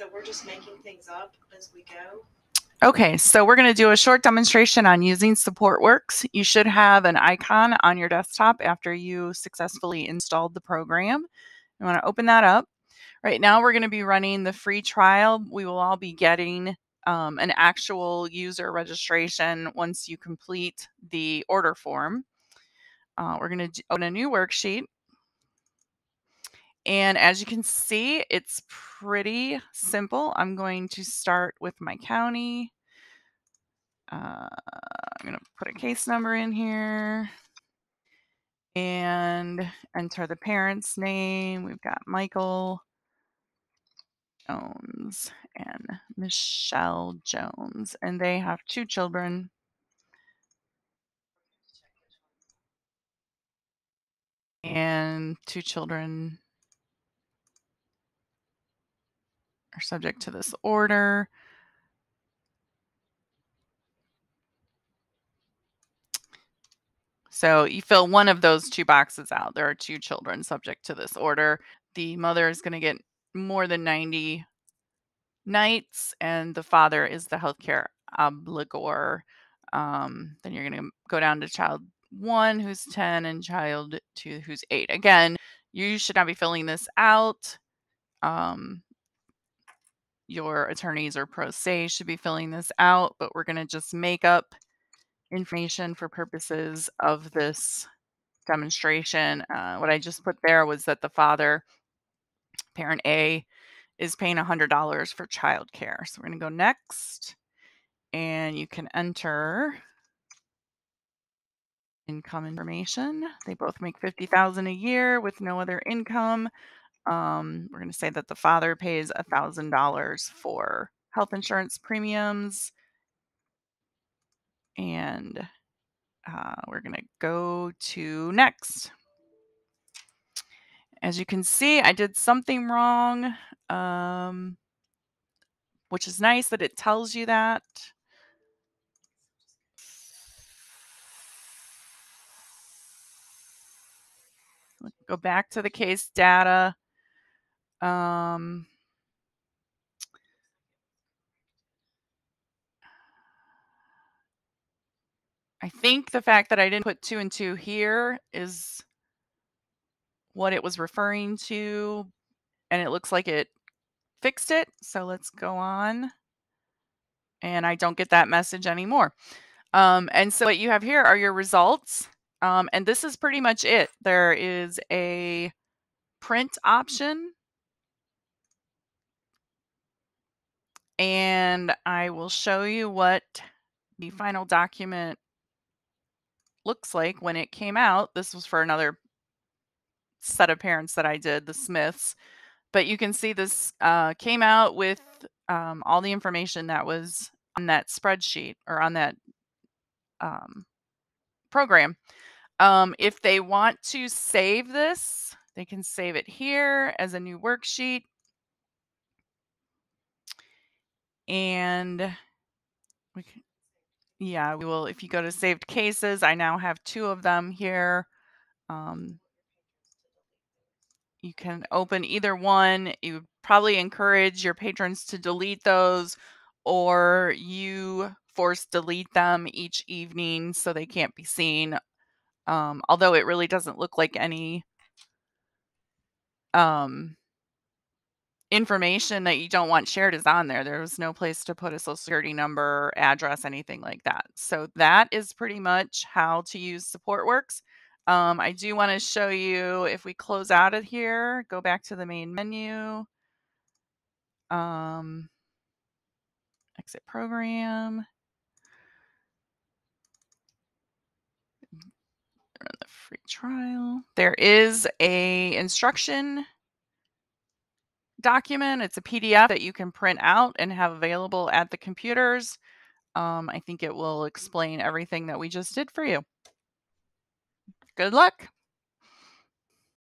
So we're just making things up as we go. Okay, so we're going to do a short demonstration on using SupportWorks. You should have an icon on your desktop after you successfully installed the program. You want to open that up. Right now, we're going to be running the free trial. We will all be getting um, an actual user registration once you complete the order form. Uh, we're going to open a new worksheet. And as you can see, it's pretty simple. I'm going to start with my county. Uh, I'm going to put a case number in here and enter the parent's name. We've got Michael Jones and Michelle Jones, and they have two children. And two children are subject to this order. So you fill one of those two boxes out. There are two children subject to this order. The mother is going to get more than 90 nights, and the father is the healthcare obligor. Um, then you're going to go down to child one, who's 10, and child two, who's eight. Again, you should not be filling this out. Um, your attorneys or pro se should be filling this out, but we're going to just make up information for purposes of this demonstration. Uh, what I just put there was that the father, parent A, is paying $100 for childcare. So we're going to go next, and you can enter income information. They both make 50,000 a year with no other income. Um, we're going to say that the father pays $1,000 for health insurance premiums. And uh, we're going to go to next. As you can see, I did something wrong, um, which is nice that it tells you that. Go back to the case data. Um, I think the fact that I didn't put two and two here is what it was referring to, and it looks like it fixed it. So let's go on. And I don't get that message anymore. Um, and so what you have here are your results. Um, and this is pretty much it. There is a print option and I will show you what the final document looks like when it came out. This was for another set of parents that I did, the Smiths. But you can see this uh, came out with um, all the information that was on that spreadsheet or on that um, program. Um, if they want to save this, they can save it here as a new worksheet. And we can, yeah, we will, if you go to saved cases, I now have two of them here. Um, you can open either one. You would probably encourage your patrons to delete those or you force delete them each evening so they can't be seen. Um, although it really doesn't look like any um, information that you don't want shared is on there. There was no place to put a social security number, address, anything like that. So that is pretty much how to use SupportWorks. Um, I do want to show you if we close out of here, go back to the main menu, um, exit program, run the free trial. There is a instruction document. It's a PDF that you can print out and have available at the computers. Um, I think it will explain everything that we just did for you. Good luck.